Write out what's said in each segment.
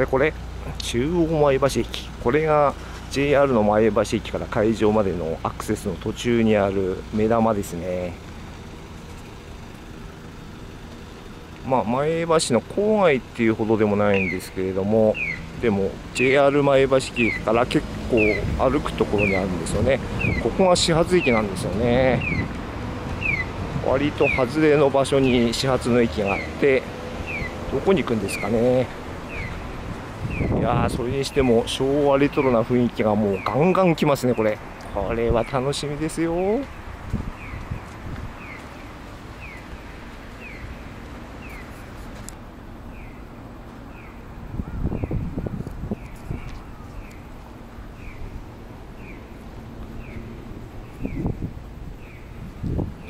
れこれ中央前橋駅。これが JR の前橋駅から会場までのアクセスの途中にある目玉ですね。まあ前橋の郊外っていうほどでもないんですけれどもでも JR 前橋駅から結構歩くところにあるんですよね。ここが始発駅なんですよね。割と外れの場所に始発の駅があってどこに行くんですかね。いやそれにしても昭和レトロな雰囲気がもうガンガンきますねこれ。これは楽しみですよ。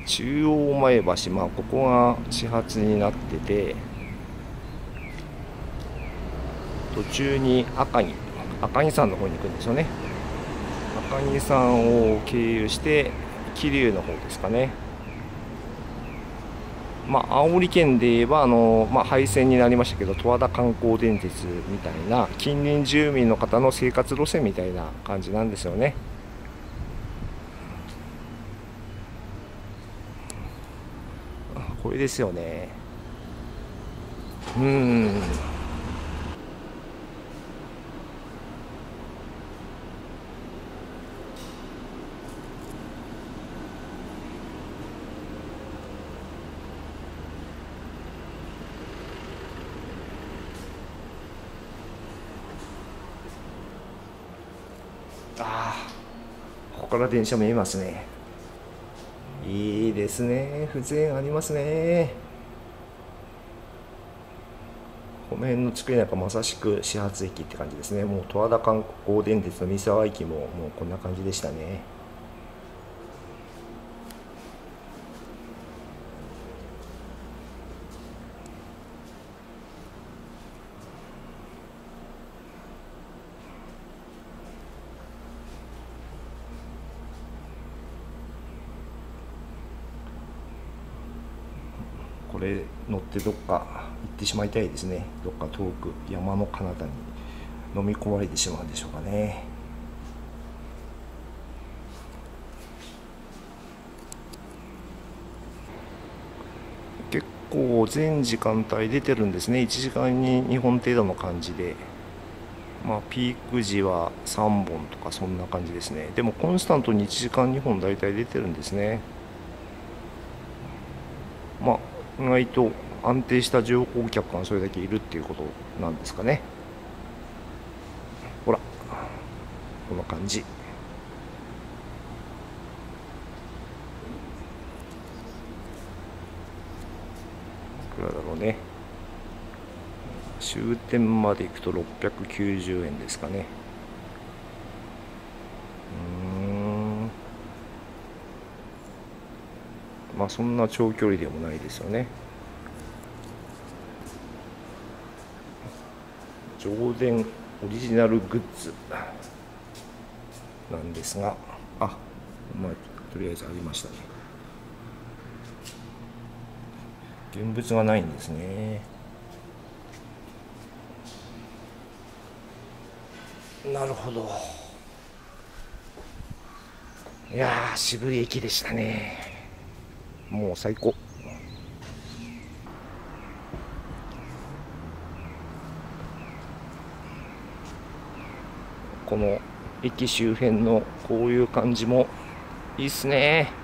中央前橋、まあ、ここが始発になってて途中に赤城赤城山の方に行くんですよね赤城山を経由して桐生の方ですかねまあ、青森県で言えばあの、まあ、廃線になりましたけど十和田観光電鉄みたいな近隣住民の方の生活路線みたいな感じなんですよね。これですよね。うん。ああここから電車見えますね。いいですね。風情ありますね。この辺の地区なんかまさしく始発駅って感じですね。もう十和田観光電鉄の三沢駅ももうこんな感じでしたね。れ乗ってどっか行ってしまいたいですね。どっか遠く山の彼方に飲み込まれてしまうんでしょうかね。結構全時間帯出てるんですね。1時間に2本程度の感じで。まあピーク時は3本とかそんな感じですね。でもコンスタントに1時間2本大体出てるんですね。まあ意外と安定した乗降客がそれだけいるっていうことなんですかね。ほらこの感じ。いくらだろうね。終点まで行くと690円ですかね。まあそんな長距離でもないですよね。上電オリジナルグッズなんですがあまあとりあえずありましたね。現物がないんですね。なるほど。いや渋い駅でしたね。もう最高。この駅周辺のこういう感じもいいっすね。